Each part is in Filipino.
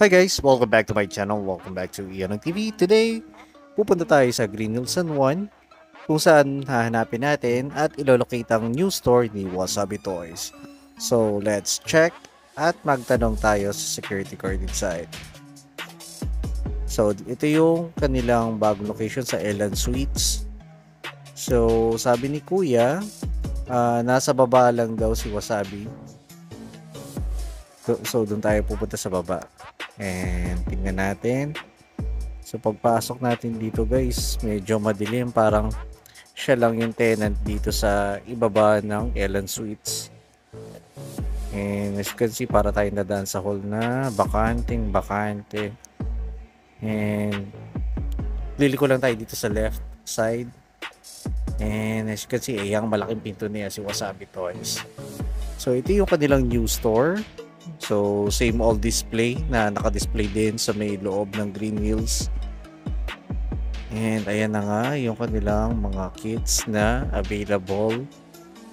Hi guys! Welcome back to my channel. Welcome back to Ianong TV. Today, pupunta tayo sa Green Hills San Juan kung saan hahanapin natin at ilolocate ang new store ni Wasabi Toys. So, let's check at magtanong tayo sa security guard inside. So, ito yung kanilang bagong location sa Elan Suites. So, sabi ni Kuya, ah, nasa baba lang daw si Wasabi. So, so doon tayo pupunta sa baba. And tingnan natin. So pagpasok natin dito guys, medyo madilim. Parang siya lang yung tenant dito sa ibaba ng Ellen Suites. And as you can see, para tayo nadaan sa hall na bakanting bakante. And liliko lang tayo dito sa left side. And as you can see, ayang malaking pinto niya si Wasabi Toys. So ito yung kanilang new store. So, same old display na naka-display din sa may loob ng Green Hills. And ayan na nga yung kanilang mga kits na available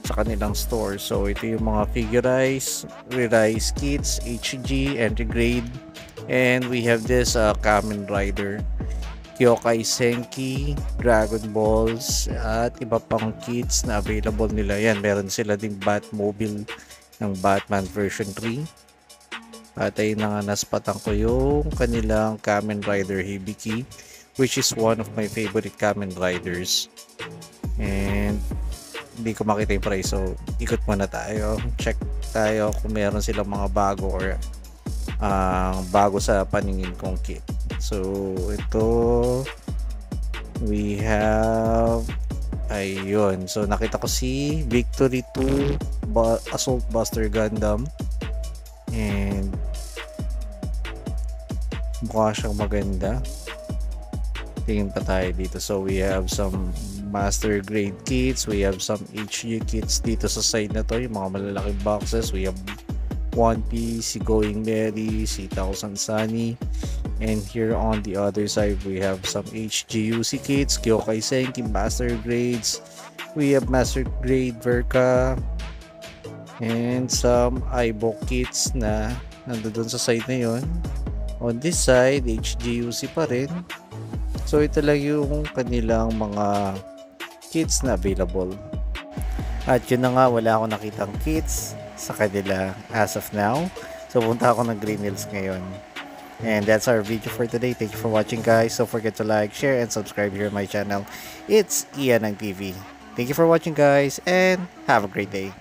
sa kanilang store. So, ito yung mga figurize, re-rise kits, HG, entry grade. And we have this uh, Kamen Rider, Kyokai Senki, Dragon Balls, at iba pang kits na available nila. Yan, meron sila ding Batmobile ng Batman version 3. At ayun na naspatan ko yung kanilang Kamen Rider Hibiki which is one of my favorite Kamen Riders. And hindi ko makita yung price so ikot muna tayo. Check tayo kung meron silang mga bago or uh, bago sa paningin kong kit. So ito we have ayun. So nakita ko si Victory 2 ba- Assault Buster Gundam and mukha siyang maganda. Tingin pa tayo dito. So we have some master grade kits. We have some HG kits dito sa side na to. Yung mga malalaking boxes. We have One Piece, si Going Merry, si Thousand Sunny. And here on the other side we have some HGUC kits Kyokai Senki, master grades. We have master grade Verka. And some iBook kits na nandoon sa side na yon on this side HGUC pa rin. So ito lang yung kanilang mga kits na available. At yun na nga wala akong nakitang kits sa kanila as of now. So punta ako ng Green Hills ngayon. And that's our video for today. Thank you for watching guys. Don't forget to like share and subscribe here on my channel. It's Ian ng TV thank you for watching guys and have a great day